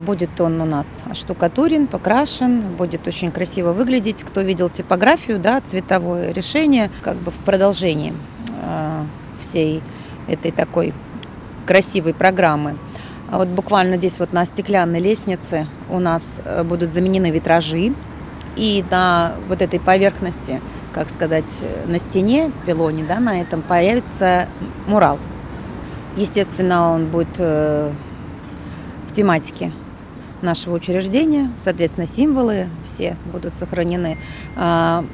Будет он у нас штукатурен, покрашен, будет очень красиво выглядеть. Кто видел типографию, да, цветовое решение, как бы в продолжении э, всей этой такой красивой программы. А вот буквально здесь вот на стеклянной лестнице у нас э, будут заменены витражи. И на вот этой поверхности, как сказать, на стене, пилоне, да, на этом появится мурал. Естественно, он будет э, в тематике нашего учреждения, соответственно, символы все будут сохранены. А,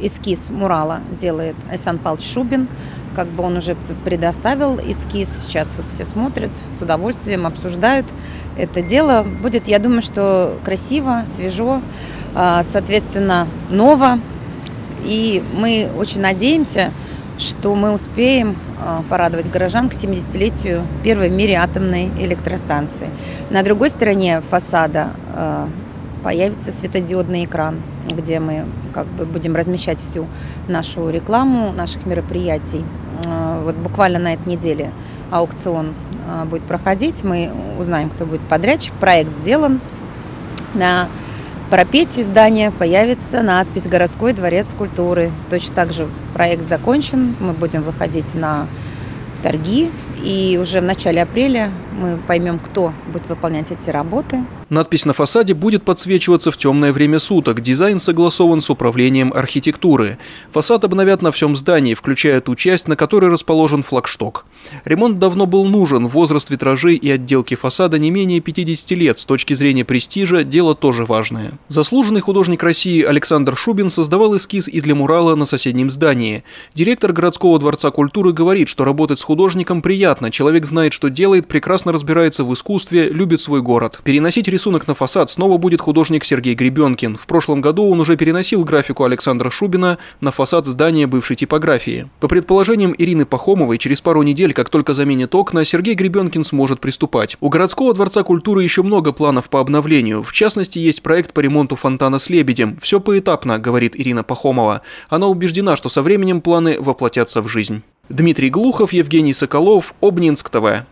эскиз мурала делает Александр Павлович Шубин, как бы он уже предоставил эскиз, сейчас вот все смотрят с удовольствием, обсуждают это дело. Будет, я думаю, что красиво, свежо, а, соответственно, ново. И мы очень надеемся, что мы успеем а, порадовать горожан к 70-летию первой в мире атомной электростанции. На другой стороне фасада а, появится светодиодный экран, где мы как бы будем размещать всю нашу рекламу наших мероприятий. А, вот буквально на этой неделе аукцион будет проходить, мы узнаем, кто будет подрядчик, проект сделан. На парапете здания появится надпись «Городской дворец культуры». Точно так же проект закончен, мы будем выходить на торги, и уже в начале апреля мы поймем, кто будет выполнять эти работы. Надпись на фасаде будет подсвечиваться в темное время суток. Дизайн согласован с управлением архитектуры. Фасад обновят на всем здании, включая ту часть, на которой расположен флагшток. Ремонт давно был нужен. Возраст витражей и отделки фасада не менее 50 лет. С точки зрения престижа дело тоже важное. Заслуженный художник России Александр Шубин создавал эскиз и для мурала на соседнем здании. Директор городского дворца культуры говорит, что работать с художником приятно. Человек знает, что делает, прекрасно разбирается в искусстве, любит свой город. Переносить рисунок на фасад снова будет художник Сергей Гребенкин. В прошлом году он уже переносил графику Александра Шубина на фасад здания бывшей типографии. По предположениям Ирины Пахомовой, через пару недель, как только заменит окна, Сергей Гребенкин сможет приступать. У городского дворца культуры еще много планов по обновлению. В частности, есть проект по ремонту фонтана с лебедем. Все поэтапно, говорит Ирина Пахомова. Она убеждена, что со временем планы воплотятся в жизнь. Дмитрий Глухов, Евгений Соколов, Обнинск ТВ.